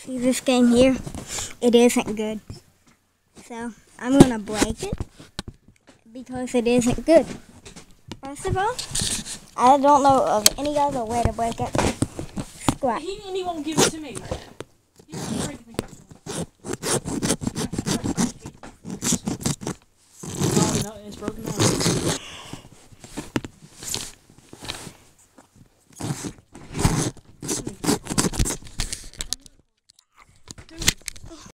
See this game here? It isn't good. So I'm going to break it because it isn't good. First of all, I don't know of any other way to break it. Squat. He, and he won't give it to me. Oh, no, it's broken. dude. Oh.